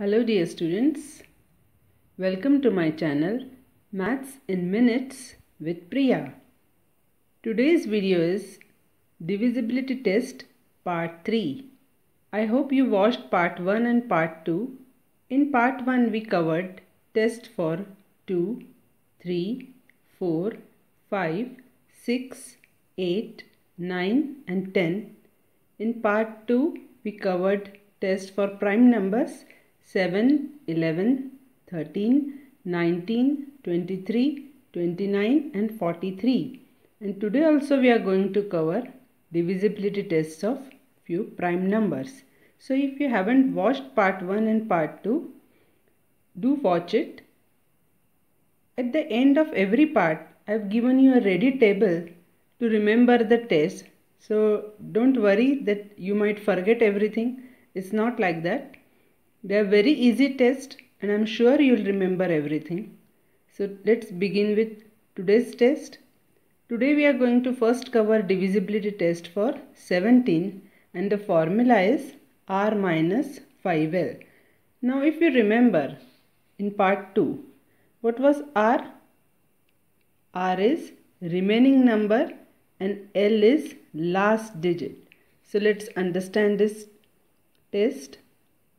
Hello dear students, welcome to my channel Maths in Minutes with Priya. Today's video is Divisibility Test Part 3. I hope you watched Part 1 and Part 2. In Part 1 we covered test for 2, 3, 4, 5, 6, 8, 9 and 10. In Part 2 we covered test for prime numbers 7, 11, 13, 19, 23, 29 and 43. And today also we are going to cover divisibility tests of few prime numbers. So if you haven't watched part 1 and part 2, do watch it. At the end of every part, I have given you a ready table to remember the test. So don't worry that you might forget everything. It's not like that. They are very easy tests and I'm sure you'll remember everything. So let's begin with today's test. Today we are going to first cover divisibility test for 17 and the formula is r minus 5l. Now if you remember in part 2 what was r? r is remaining number and l is last digit. So let's understand this test.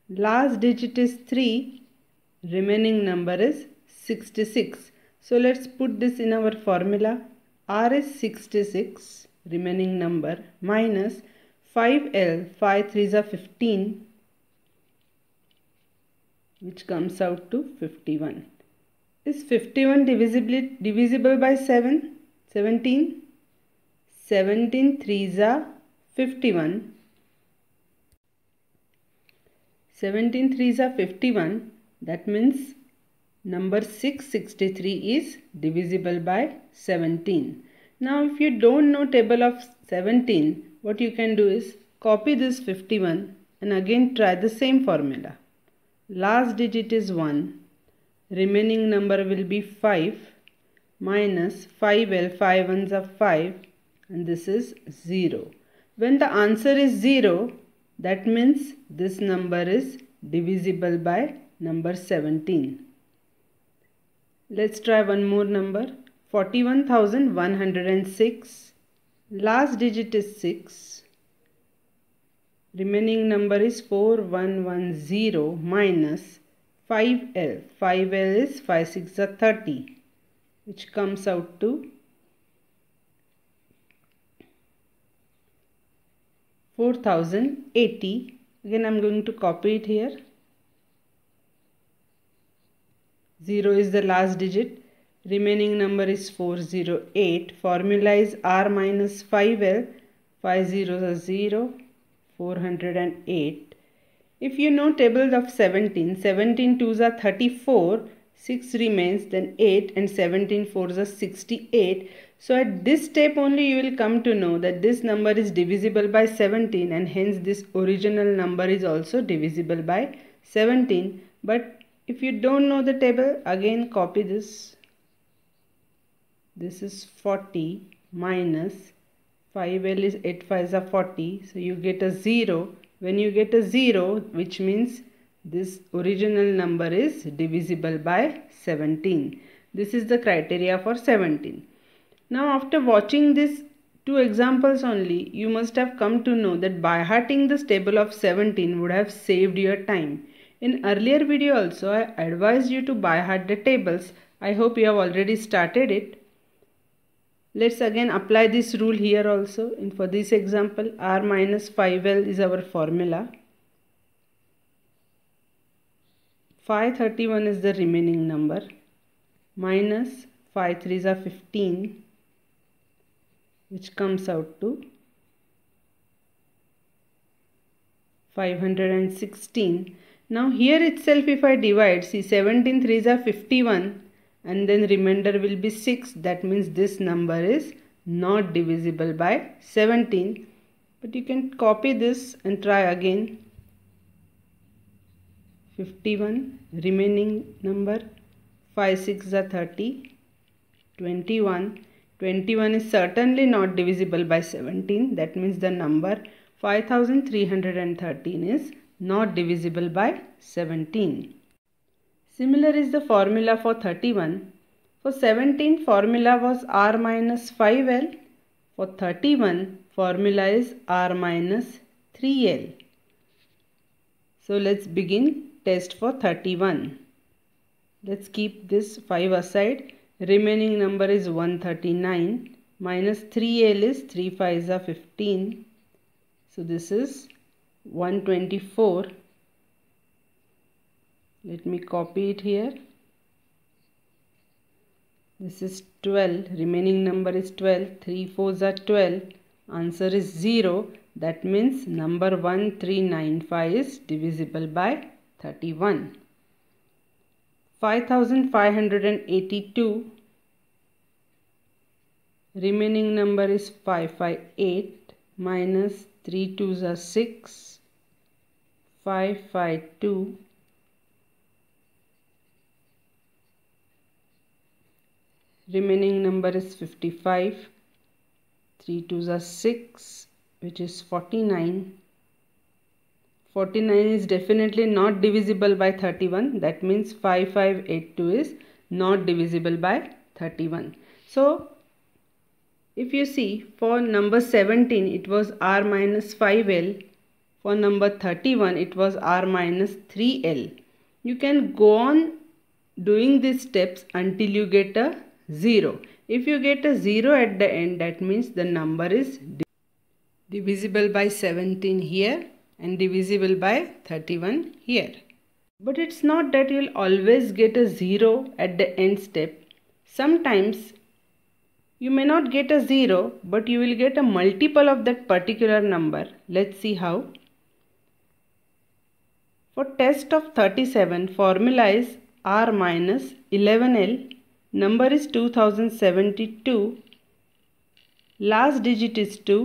Last digit is 3, remaining number is 66. So let's put this in our formula. R is 66, remaining number, minus 5L, 5 3s are 15, which comes out to 51. Is 51 divisible, divisible by 7? 17? 17 3s are 51 17 3s are 51. That means number 663 is divisible by 17. Now if you don't know table of 17, what you can do is copy this 51 and again try the same formula. Last digit is 1. Remaining number will be 5 minus 5L, 5 ones are 5 and this is 0. When the answer is 0, that means this number is divisible by number 17. Let's try one more number. 41,106. Last digit is 6. Remaining number is 4110 minus 5L. 5L is 5 6 30 which comes out to 4080 again I'm going to copy it here. 0 is the last digit. Remaining number is 408 formula is r minus 5l 5 zeros are 0 408 if you know table of 17 17 twos are 34 6 remains then 8 and 17 fours are 68 so at this step only you will come to know that this number is divisible by 17 and hence this original number is also divisible by 17 but if you don't know the table again copy this this is 40 minus 5l is 8 5s are 40 so you get a 0 when you get a 0 which means this original number is divisible by 17. This is the criteria for 17. Now after watching these two examples only, you must have come to know that by hearting this table of 17 would have saved your time. In earlier video also, I advised you to by heart the tables. I hope you have already started it. Let's again apply this rule here also. And for this example, r minus 5l is our formula. 531 is the remaining number minus 5 3s are 15 which comes out to 516 now here itself if I divide see 17 3s are 51 and then remainder will be 6 that means this number is not divisible by 17 but you can copy this and try again. 51 remaining number 5 6 are 30 21 21 is certainly not divisible by 17 that means the number 5313 is not divisible by 17. Similar is the formula for 31. For 17 formula was r minus 5l. For 31 formula is r minus 3l. So let's begin test for 31. Let's keep this 5 aside. Remaining number is 139 minus 3l is 3 5s are 15. So this is 124. Let me copy it here. This is 12. Remaining number is 12. 3 4s are 12. Answer is 0. That means number 1395 is divisible by 31. 5582 remaining number is 558 minus 3 2s are 6 552 remaining number is 55 3 2s are 6 which is 49 49 is definitely not divisible by 31 that means 5582 is not divisible by 31 so if you see for number 17 it was r minus 5l for number 31 it was r minus 3l you can go on doing these steps until you get a 0 if you get a 0 at the end that means the number is divisible by 17 here and divisible by 31 here. But it's not that you'll always get a 0 at the end step. Sometimes you may not get a 0 but you will get a multiple of that particular number. Let's see how. For test of 37 formula is r minus 11l number is 2072 last digit is 2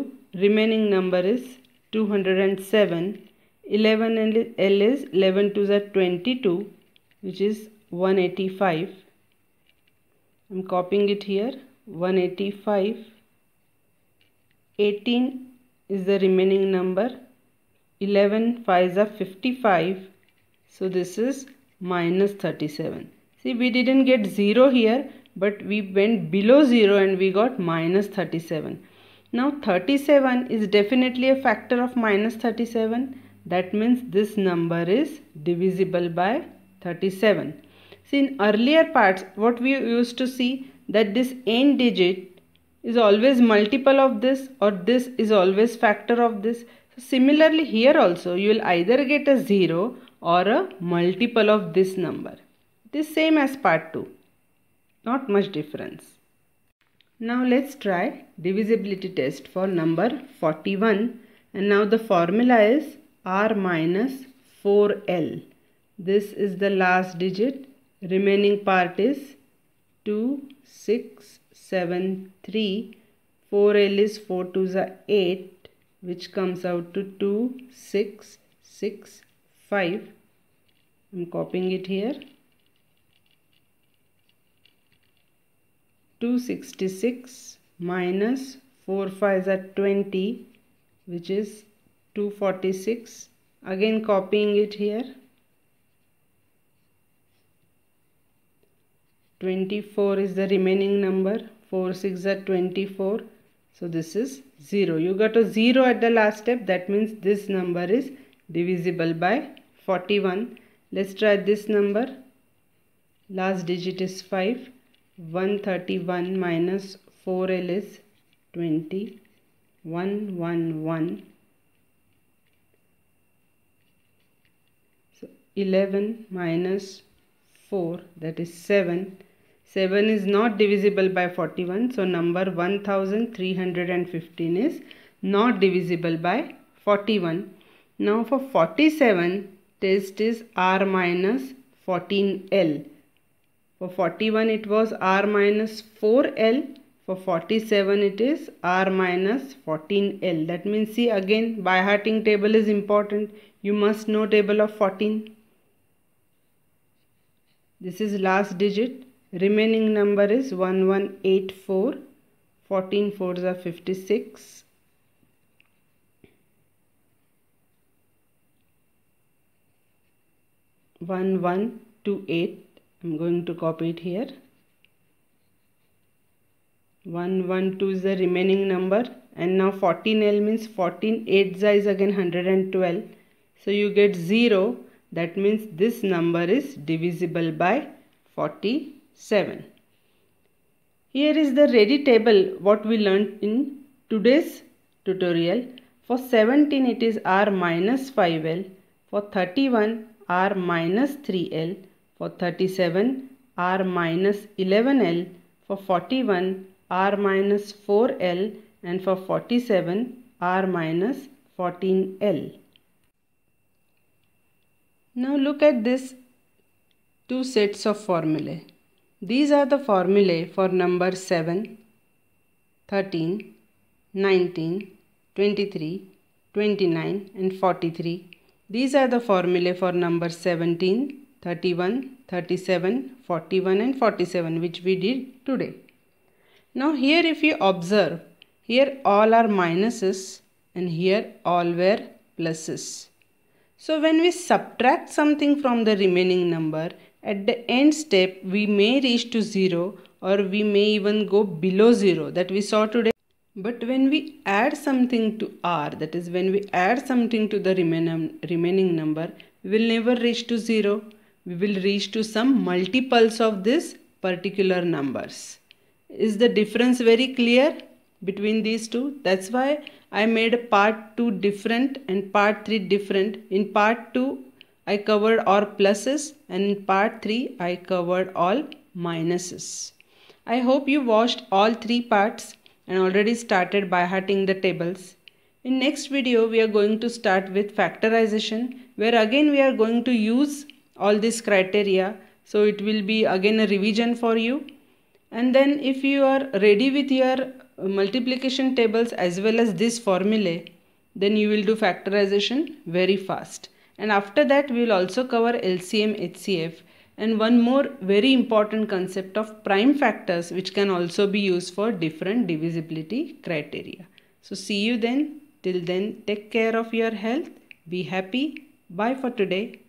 remaining number is 207 11 L is 11 to the 22 which is 185 I'm copying it here 185 18 is the remaining number 11 5s are 55 so this is minus 37 see we didn't get 0 here but we went below 0 and we got minus 37 now 37 is definitely a factor of minus 37. That means this number is divisible by 37. See in earlier parts what we used to see that this n digit is always multiple of this or this is always factor of this. So similarly here also you will either get a 0 or a multiple of this number. It is same as part 2. Not much difference. Now let's try divisibility test for number 41 and now the formula is r minus 4l. This is the last digit. Remaining part is 2, 6, 7, 3. 4l is 4 to the 8 which comes out to 2, 6, 6, 5. I'm copying it here. 266 minus 4 5 are 20 which is 246 again copying it here. 24 is the remaining number. 4 6 are 24 so this is 0 you got a 0 at the last step. That means this number is divisible by 41 let's try this number. Last digit is 5 131 minus 4L is 20 111 so 11 minus 4 that is 7 7 is not divisible by 41 so number 1315 is not divisible by 41 now for 47 test is r minus 14l for 41 it was r minus 4l. For 47 it is r minus 14l. That means see again by hearting table is important. You must know table of 14. This is last digit. Remaining number is 1184. 14 fours are 56. 1 1 2 8 I'm going to copy it here. 1 1 2 is the remaining number. And now 14L means 14 8 is again 112 so you get 0 that means this number is divisible by 47 here is the ready table what we learned in today's tutorial. For 17 it is r minus 5l for 31 r minus 3l for 37 r minus 11l for 41 r minus 4l and for 47 r minus 14l. Now look at this two sets of formulae. These are the formulae for number 7, 13, 19, 23, 29 and 43. These are the formulae for number 17, 31, 37, 41 and 47 which we did today. Now here if you observe, here all are minuses and here all were pluses. So when we subtract something from the remaining number, at the end step we may reach to 0 or we may even go below 0 that we saw today. But when we add something to r, that is when we add something to the remaining number, we will never reach to 0. We will reach to some multiples of this particular numbers. Is the difference very clear between these two? That's why I made part 2 different and part 3 different. In part 2 I covered all pluses and in part 3 I covered all minuses. I hope you watched all three parts and already started by hearting the tables. In next video we are going to start with factorization where again we are going to use all these criteria so it will be again a revision for you and then if you are ready with your multiplication tables as well as this formulae then you will do factorization very fast and after that we will also cover LCM HCF and one more very important concept of prime factors which can also be used for different divisibility criteria. So see you then. Till then take care of your health. Be happy. Bye for today.